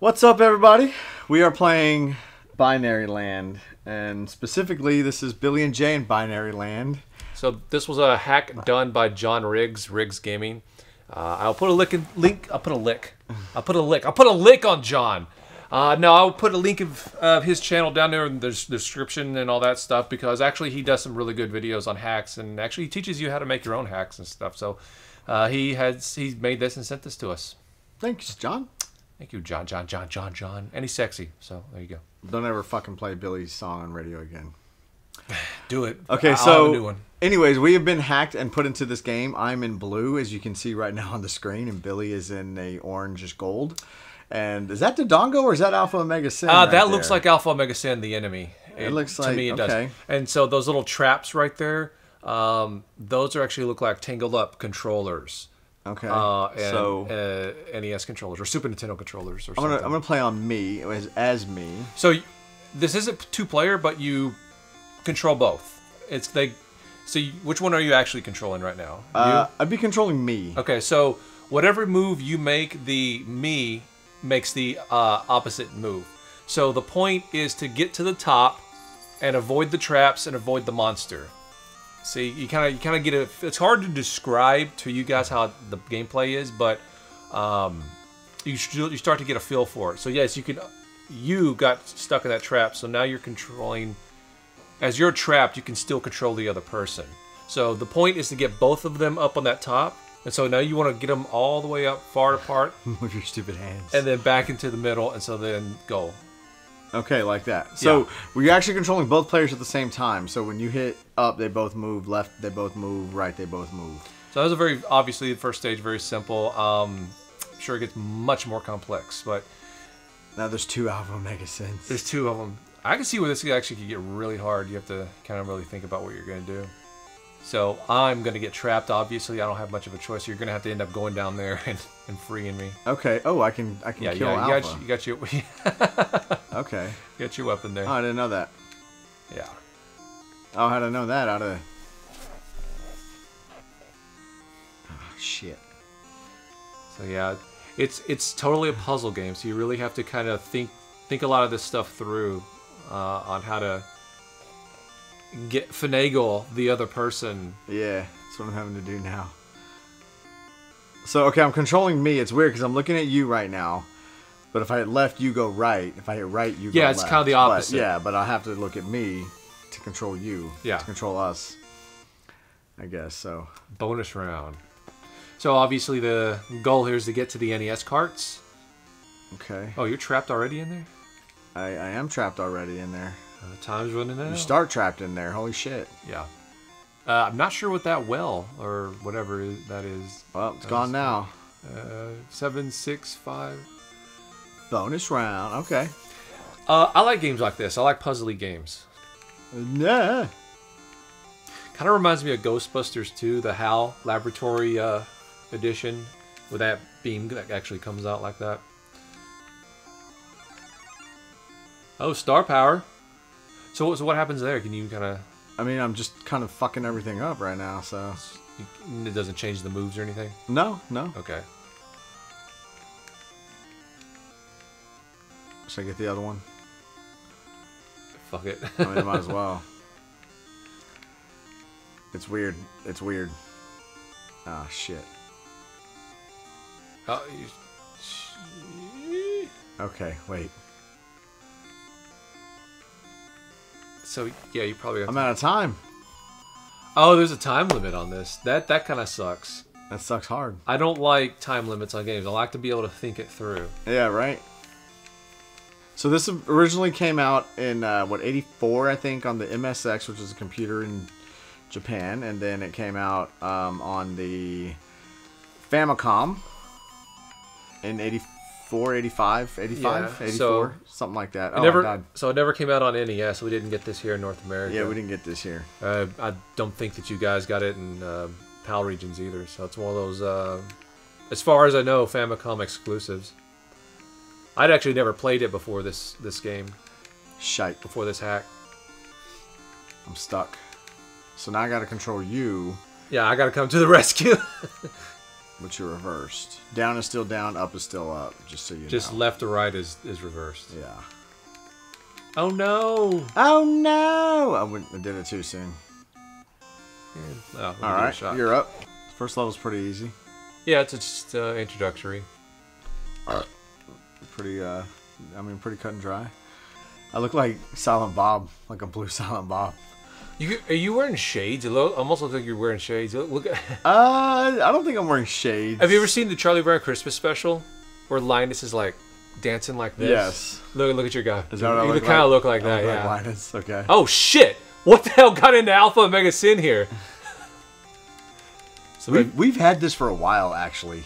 What's up, everybody? We are playing Binary Land, and specifically, this is Billy and Jay in Binary Land. So this was a hack done by John Riggs, Riggs Gaming. Uh, I'll put a lick in, link. I'll put a lick. I'll put a lick. I'll put a lick on John. Uh, no, I'll put a link of, of his channel down there in the description and all that stuff because actually he does some really good videos on hacks and actually he teaches you how to make your own hacks and stuff. So uh, he has he made this and sent this to us. Thanks, John. Thank you, John, John, John, John, John. And he's sexy, so there you go. Don't ever fucking play Billy's song on radio again. Do it. Okay, I'll have so a new one. anyways, we have been hacked and put into this game. I'm in blue, as you can see right now on the screen, and Billy is in a orangish gold. And is that Dodongo or is that Alpha Omega Sin? Uh, right that looks like Alpha Omega Sin, the enemy. It looks like to me it okay. does. And so those little traps right there, um, those are actually look like tangled up controllers. Okay. Uh, and, so uh, NES controllers or Super Nintendo controllers or I'm something. gonna I'm gonna play on me as, as me. So this isn't two player, but you control both. It's they. So you, which one are you actually controlling right now? Uh. I'd be controlling me. Okay, so whatever move you make, the me makes the uh, opposite move. So the point is to get to the top and avoid the traps and avoid the monster. See, you kind of you kind of get a. It's hard to describe to you guys how the gameplay is, but um, you you start to get a feel for it. So yes, you can. You got stuck in that trap, so now you're controlling. As you're trapped, you can still control the other person. So the point is to get both of them up on that top, and so now you want to get them all the way up, far apart, with your stupid hands. and then back into the middle, and so then go. Okay, like that. So Yeah. we're actually controlling both players at the same time. So when you hit up, they both move. Left, they both move. Right, they both move. So that was a very obviously the first stage, very simple. Um, I'm sure it gets much more complex, but Now there's two Alpha Omega Sins. there's two of them. I can see where this actually could get really hard. You have to kind of really think about what you're going to do. So I'm going to get trapped. Obviously, I don't have much of a choice. So you're going to have to end up going down there and, and freeing me. Okay. Oh, I can I can Yeah, kill yeah. You got, you got your you Okay. got your weapon there. Oh, I didn't know that. Yeah. Oh, how'd I know that? Out of. Oh, shit. So yeah, it's it's totally a puzzle game. So you really have to kind of think think a lot of this stuff through uh, on how to get finagle the other person. Yeah, that's what I'm having to do now. So okay, I'm controlling me. It's weird because I'm looking at you right now. But if I hit left, you go right. If I hit right, you go Yeah, it's left. kinda the But- opposite. yeah, but I have to look at me to control you. Yeah. To control us. I guess so. Bonus round. So obviously the goal here is to get to the NES carts. Okay. Oh, you're trapped already in there. I, I am trapped already in there. Uh, time's running out. You start trapped in there. Holy shit. Yeah. Uh, I'm not sure what that well or whatever is- that is. Well, it's gone now. Uh, seven, six, five. Bonus round. Okay. Uh, I like games like this. I like puzzly games. Yeah. Kind of reminds me of Ghostbusters 2, the HAL Laboratory uh, edition, with that beam that actually comes out like that. Oh, star power. So, so what happens there? Can you kind of? I mean, I'm just kind of fucking everything up right now, so. It doesn't change the moves or anything. No, no. Okay. Should I get the other one? Fuck it. I mean, I might as well. It's weird. It's weird. Ah, shit. oh, you... Okay, wait. So yeah, you probably. Have I'm to... out of time. Oh, there's a time limit on this. That that kind of sucks. That sucks hard. I don't like time limits on games. I like to be able to think it through. Yeah, right? So this originally came out in, uh, what, 84, I think, on the MSX, which is a computer in Japan. And then it came out um, on the Famicom in 84, 85, 85, Yeah, 84, so- something like that. Oh, I never, died. so it never came out on NES. So we didn't get this here in North America. Yeah, we didn't get this here. Uh, I don't think that you guys got it in uh, PAL regions either. So it's one of those, uh, as far as I know, Famicom exclusives. I'd actually never played it before this this game, Shite. before this hack. I'm stuck. So now I gotta control you. Yeah, I gotta come to the rescue. But you're reversed. Down is still down, up is still up. Just so you know. Just know. left to right is is reversed. Yeah. Oh no! Oh no! I, went, I did it too soon. Oh, let me All give it a right, shot. you're up. First level's pretty easy. Yeah, it's just uh, introductory. Alright. Pretty, uh, I mean, pretty cut and dry. I look like Silent Bob, like a blue Silent Bob. You are you wearing shades? It lo- almost looks like you're wearing shades. Look, Uh, I don't think I'm wearing shades. Have you ever seen the Charlie Brown Christmas special, where Linus is like dancing like this? Yes. Look, look at your guy. Is that what I you look kind of like? look like I that. look yeah. like Linus. Okay. Oh shit! What the hell got into Alpha Omega Sin here? So We've, we've had this for a while, actually.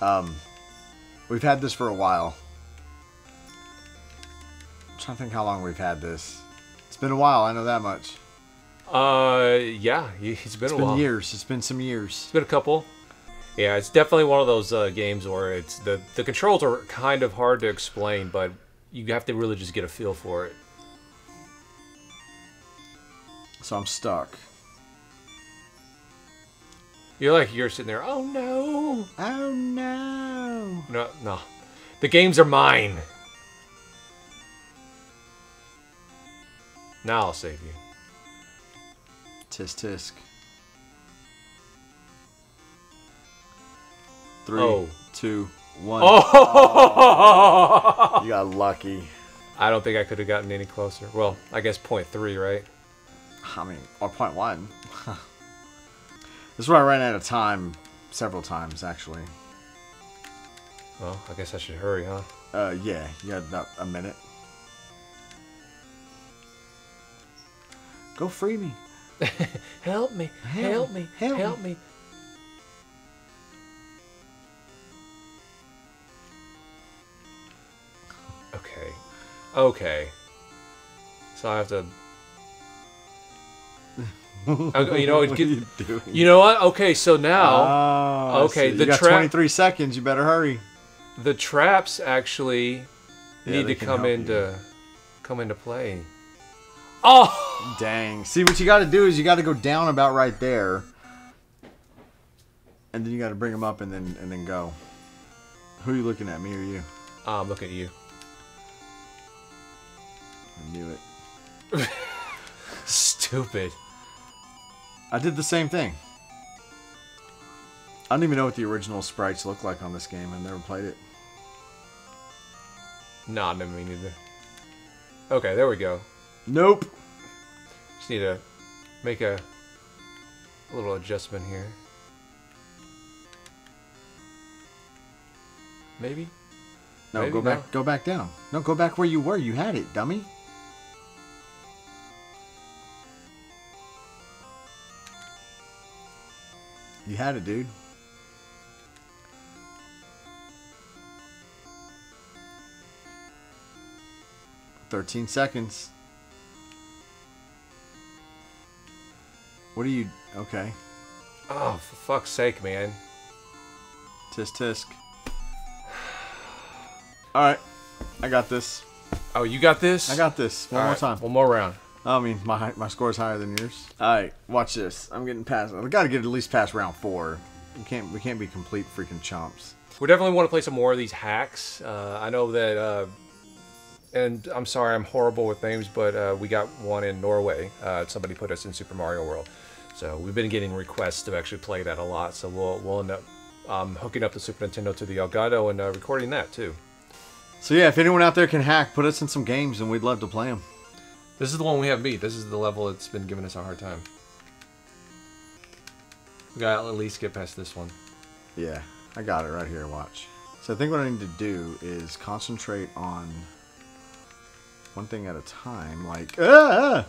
Um, we've had this for a while. I'm trying to think how long we've had this. Been a while. I know that much. uh, yeah, it's been It's a been while. years. It's been some years. It's been a couple. Yeah, it's definitely one of those uh, games where it's the the controls are kind of hard to explain, but you have to really just get a feel for it. So I'm stuck. You're like you're sitting there. Oh no! Oh no! No, no. The games are mine. Now I'll save you. Tisk tisk. Three, Oh. two, one. Oh! You got lucky. I don't think I could have gotten any closer. Well, I guess point three, right? I mean, or point one. this is where I ran out of time several times, actually. Well, I guess I should hurry, huh? Uh, yeah, you had about a minute. Go free me. Help me! Help, me! help me! Okay. Okay. So I have to. Okay, you know, what get- are you doing? You know what? Okay, so now Oh, okay, see. the you got trap- 23 seconds. You better hurry. the traps actually Yeah, need to come help into come into play. Oh! Dang. See, what you got to do is you got to go down about right there, and then you got to bring them up and then and then go. Who are you looking at, me or you? Um, look at you. I knew it. Stupid. I did the same thing. I don't even know what the original sprites look like on this game. I've never played it. Nah, no, me neither. Okay, there we go. Nope. Just need to make a, a little adjustment here. Maybe? No, Maybe go back. no. Go back down. No, go back where you were. You had it, dummy. You had it, dude. Thirteen seconds. What are you? Okay. Oh, for fuck's sake, man. Tisk tisk. All right, I got this. Oh, you got this? I got this. One All more right, time. One more round. I mean, my my score is higher than yours. All right, watch this. I'm getting past. I got to get at least past round four. We can't we can't be complete freaking chumps. We definitely want to play some more of these hacks. Uh, I know that, uh, and I'm sorry, I'm horrible with names, but uh, we got one in Norway. Uh, somebody put us in Super Mario World, so we've been getting requests to actually play that a lot. So we'll we'll end up um, hooking up the Super Nintendo to the Elgato and uh, recording that too. So yeah, if anyone out there can hack, put us in some games, and we'd love to play them. This is the one we have beat. This is the level that's been giving us a hard time. We gotta at least get past this one. Yeah, I got it right here. Watch. So I think what I need to do is concentrate on one thing at a time. Like, ah,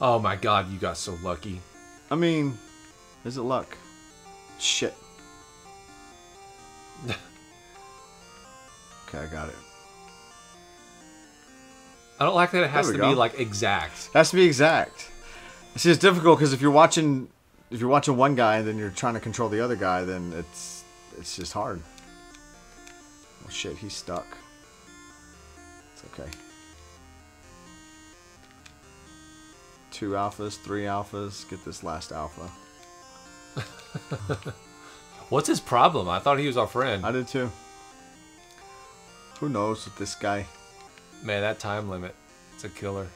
Oh my god, you got so lucky. I mean, is it luck? Shit. okay, I got it. I don't like that it has to we be like exact. has to be exact. See, it's difficult because if you're watching, if you're watching one guy and then you're trying to control the other guy, then it's it's just hard. Oh shit, he's stuck. It's okay. Two alphas, three alphas. Get this last alpha. What's his problem? I thought he was our friend. I did too. Who knows with this guy? Man, that time limit. It's a killer.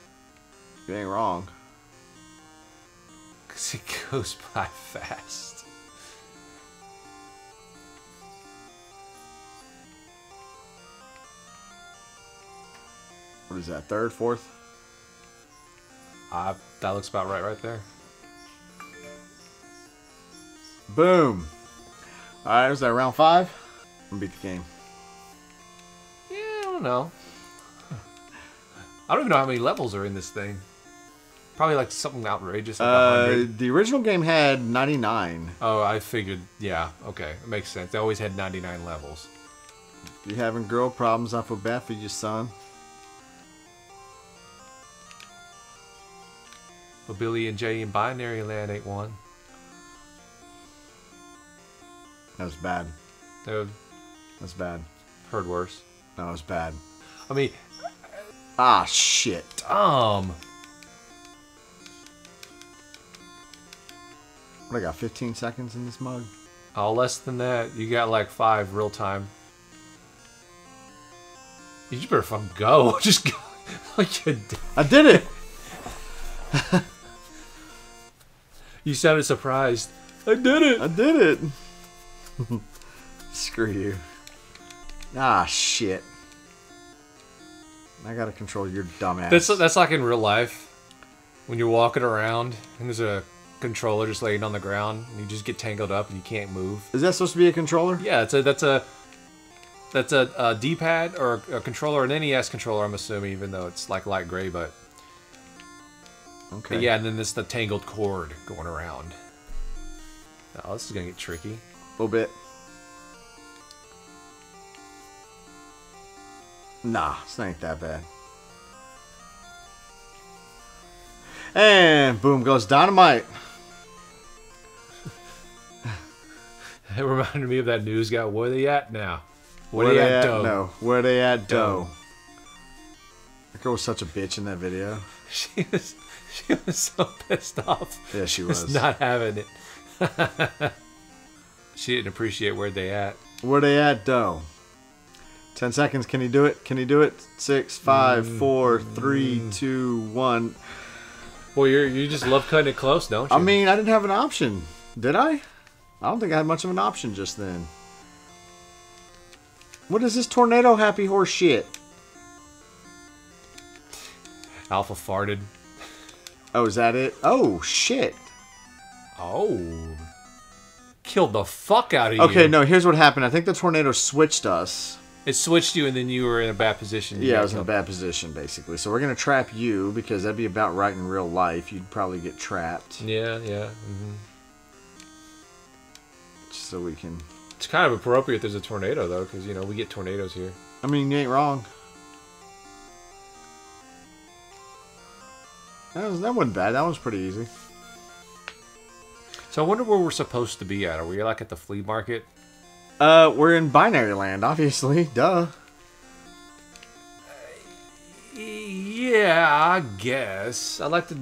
You ain't wrong. Because it goes by fast. What is that? Third, fourth? Uh, that looks about right right there. Boom. All right, was that round five? I'm gonna beat the game. Yeah, I don't know. I don't even know how many levels are in this thing. Probably like something outrageous, like Uh, 100. the original game had 99. Oh, I figured. Yeah, okay. It makes sense. They always had 99 levels. You having girl problems? I feel bad for you, son. But Billy and Jay in Binary Land ain't one. That was bad. They've That's bad. heard worse. That was bad. I mean, Ah, shit. um, What, I got 15 seconds in this mug? oh, less than that. You got like five real time. You just better fucking go. Just go. like you, d- I did it! You sounded surprised. I did it. I did it! Screw you. Ah, shit. I gotta control your dumbass. That's that's like in real life when you're walking around and there's a controller just laying on the ground and you just get tangled up and you can't move. Is that supposed to be a controller? Yeah, it's a that's a that's a, a D-pad or a controller, an NES controller. I'm assuming, even though it's like light gray, but, Okay. yeah, and then this the tangled cord going around. Oh, this is gonna get tricky. A little bit. Nah, this ain't that bad. And boom goes dynamite. It reminded me of that news guy. Where they at now? Where, Where they, they at? at? Doe? No. Where they at? Doe. Doe. Girl was such a bitch in that video. She was she was so pissed off. Yeah, she Just was. not having it. she didn't appreciate where they at. Where they at? though? Ten seconds. Can he do it? Can he do it? Six, five, mm. Four, three, two, one. Well, you you just love cutting it close, don't you? I mean, I didn't have an option. Did I? I don't think I had much of an option just then. What is this tornado happy horse shit? Alpha farted. Oh, is that it? Oh, shit. Oh, killed the fuck out of you. Okay, no, here's what happened. I think the tornado switched us. It switched you, and then you were in a bad position. Yeah, I was in a bad position, basically. So we're going to trap you because that'd be about right in real life. You'd probably get trapped. Yeah, yeah. hmm So we can. It's kind of appropriate. There's a tornado though, because you know we get tornadoes here. I mean, you ain't wrong. That, was, that wasn't bad. That was pretty easy. So I wonder where we're supposed to be at. Are we like at the flea market? Uh, we're in binary land, obviously. Duh. Yeah, I guess. I like to.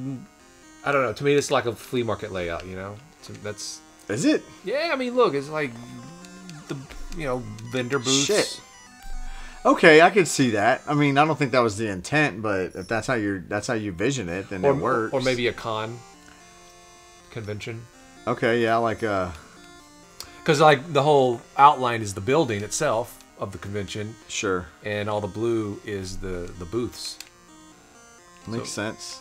I don't know. To me, it's like a flea market layout. You know, So that's Is it? yeah. I mean, look, it's like the you know vendor booths. Shit. Okay, I could see that. I mean, I don't think that was the intent, but if that's how you that's how you vision it, then Or, it works. or maybe a con convention. Okay, yeah, like uh, Because like the whole outline is the building itself of the convention, sure, and all the blue is the the booths. makes sense.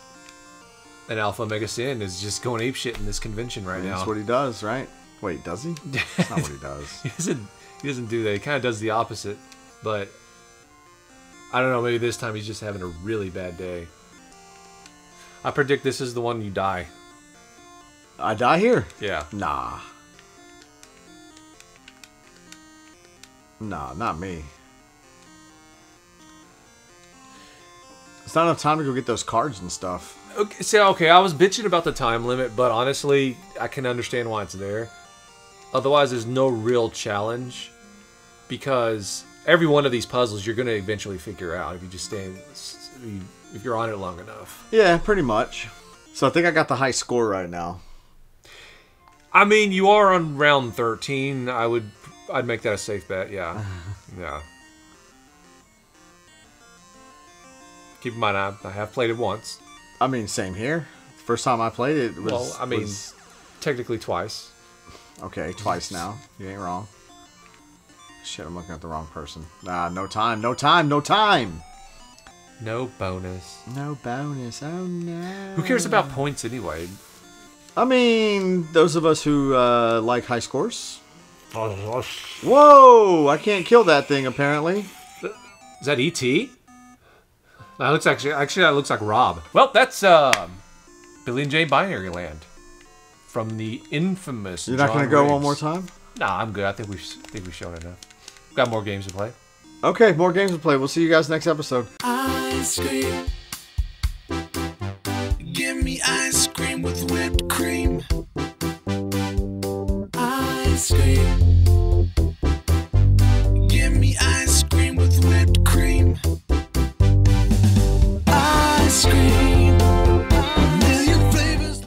And Alpha Omega Sin is just going ape shit in this convention right That's now. That's what he does, right? Wait, does he? That's not what he does. he doesn't he doesn't do that. He kind of does the opposite. But I don't know. Maybe this time he's just having a really bad day. I predict this is the one you die. I die here? Yeah. Nah. Nah, not me. It's not enough time to go get those cards and stuff. Okay. So okay, I was bitching about the time limit, but honestly, I can understand why it's there. Otherwise, there's no real challenge because every one of these puzzles you're going to eventually figure out if you just stay if you're on it long enough. Yeah, pretty much. So I think I got the high score right now. I mean, you are on round 13. I would, I'd make that a safe bet. Yeah, yeah. Keep in mind, I, I have played it once. I mean, same here. First time I played it was. Well, I mean, was- technically twice. okay, twice now. You ain't wrong. Shit, I'm looking at the wrong person. Nah, no time, no time, no time. No bonus. No bonus. Oh no. Who cares about points anyway? I mean, those of us who uh, like high scores. Whoa! I can't kill that thing apparently. Is that ET? That looks actually actually that looks like Rob. Well, that's um, Billy and Jay in Binary Land from the infamous. You're not gonna go one more time? Nah, I'm good. I think we've I think we've shown enough. Got more games to play. Okay, more games to play. We'll see you guys next episode.